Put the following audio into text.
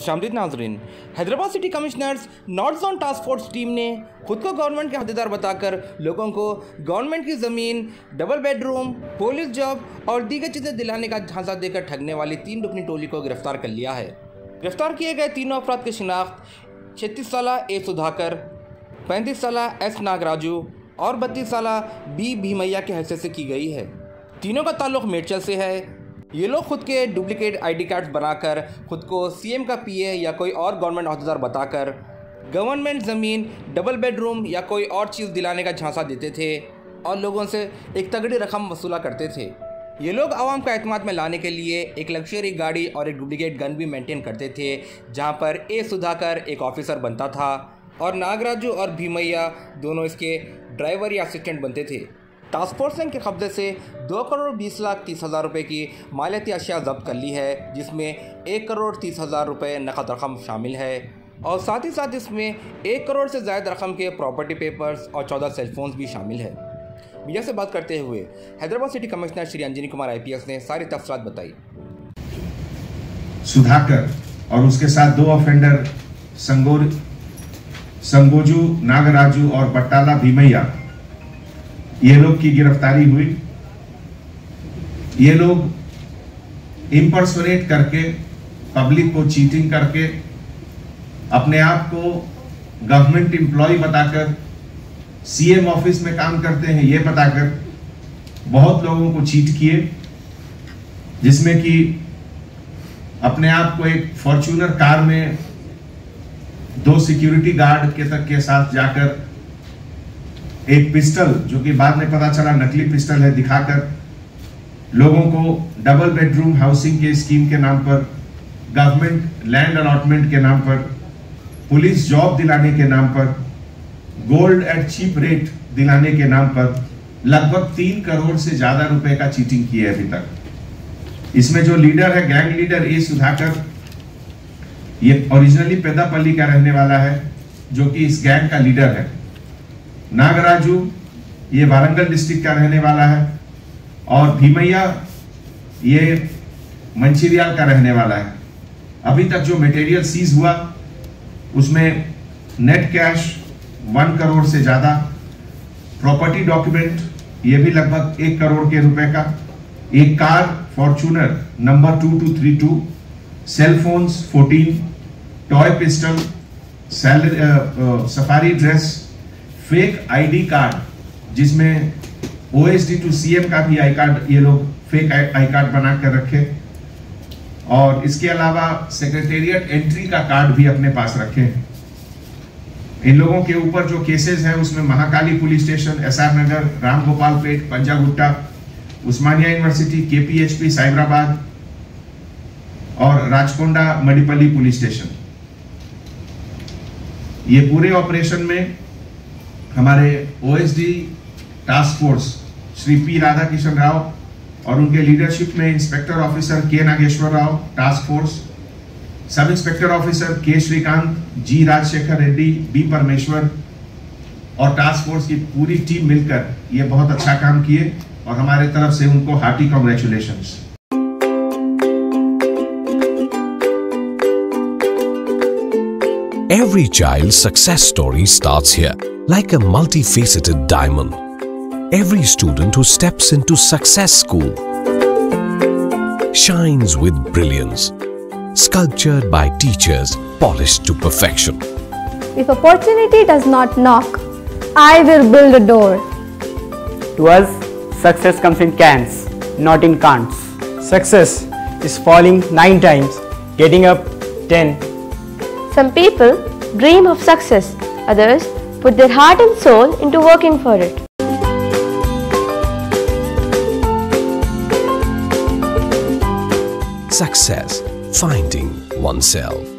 शामदीद नाजरीन, Hyderabad city commissioner's north zone task force team ने खुद को गवर्नमेंट के अहदेदार बताकर लोगों को गवर्नमेंट की ज़मीन, डबल बेडरूम, पुलिस जॉब और दीगर चीज़ें दिलाने का झांसा देकर ठगने वाली तीन रुकनी टोली को गिरफ़्तार कर लिया है। गिरफ़्तार किए गए तीनों अफराद की शिनाख्त छत्तीस साल ए सुधाकर पैंतीस साल एस नागराजू और बत्तीस साल बी भीमैया के हैसियत से की गई है। तीनों का ताल्लुक मेडचल से है। ये लोग खुद के डुप्लीकेट आईडी कार्ड्स बनाकर, खुद को सीएम का पीए या कोई और गवर्नमेंट अहदेदार बताकर गवर्नमेंट ज़मीन डबल बेडरूम या कोई और चीज़ दिलाने का झांसा देते थे और लोगों से एक तगड़ी रकम वसूला करते थे। ये लोग आवाम का अतमाद में लाने के लिए एक लग्जरी गाड़ी और एक डुप्लीकेट गन भी मेंटेन करते थे, जहाँ पर ए सुधाकर एक ऑफिसर बनता था और नागराजू और भीमैया दोनों इसके ड्राइवर या असिस्टेंट बनते थे। टास्क फोर्स ने कब्जे से दो करोड़ बीस लाख तीस हज़ार रुपये की मालियाती अशिया जब्त कर ली है, जिसमें एक करोड़ तीस हज़ार रुपये नकद रकम शामिल है। और साथ ही साथ इसमें एक करोड़ से ज़्यादा रकम के प्रॉपर्टी पेपर्स और चौदह सेलफोन्स भी शामिल है। मीडिया से बात करते हुए Hyderabad city commissioner Shri Anjani Kumar IPS ने सारी तफसरात बताई। सुधाकर और उसके साथ दो ऑफेंडर संगोर, संगोजू, नागराजू और बट्टाला भीमैया। ये लोग की गिरफ्तारी हुई। ये लोग इम्पर्सोनेट करके पब्लिक को चीटिंग करके, अपने आप को गवर्नमेंट एम्प्लॉय बताकर सीएम ऑफ़िस में काम करते हैं, ये बताकर बहुत लोगों को चीट किए, जिसमें कि अपने आप को एक फॉर्च्यूनर कार में दो सिक्योरिटी गार्ड के तक के साथ जाकर एक पिस्टल, जो कि बाद में पता चला नकली पिस्टल है, दिखाकर लोगों को डबल बेडरूम हाउसिंग के स्कीम के नाम पर गवर्नमेंट लैंड अलॉटमेंट के नाम पर पुलिस जॉब दिलाने के नाम पर गोल्ड एट चीप रेट दिलाने के नाम पर लगभग तीन करोड़ से ज़्यादा रुपए का चीटिंग की है अभी तक। इसमें जो लीडर है गैंग लीडर ए सुधाकर, ये ओरिजिनली पेदापल्ली का रहने वाला है, जो कि इस गैंग का लीडर है। नागराजू, ये वारंगल डिस्ट्रिक्ट का रहने वाला है, और भीमैया, ये मंचिरियाल का रहने वाला है। अभी तक जो मटेरियल सीज हुआ, उसमें नेट कैश वन करोड़ से ज़्यादा प्रॉपर्टी डॉक्यूमेंट ये भी लगभग एक करोड़ के रुपए का, एक car Fortuner number two two three two cell phones fourteen toy pistol salary safari dress fake ID card जिसमें ओएसडी टू सीएम का भी आई कार्ड ये लोग फेक आई कार्ड बना कर रखे। और इसके अलावा सेक्रेटेरिएट एंट्री का कार्ड भी अपने पास रखे। इन लोगों के ऊपर जो केसेस है, उसमें Mahakali police station S R Nagar Ramgopalpet Panjagutta Osmania university KPHP Cyberabad और राजकोंडा मडिपल्ली पुलिस स्टेशन। ये पूरे ऑपरेशन में हमारे OSD task force Shri P Radha Kishan Rao और उनके लीडरशिप में inspector officer K Nageshwar Rao task force sub inspector officer K Srikanth G Rajashekar Reddy B Parameshwar और task force की पूरी टीम मिलकर ये बहुत अच्छा काम किए और हमारे तरफ़ से उनको hearty congratulation Every child's success story starts here. Like a multifaceted diamond. Every student who steps into Success School shines with brilliance, sculptured by teachers polished to perfection. If opportunity does not knock, I will build a door. To us, success comes in cans, not in can'ts. Success is falling nine times, getting up ten. Some people dream of success, others put their heart and soul into working for it. Success Finding oneself.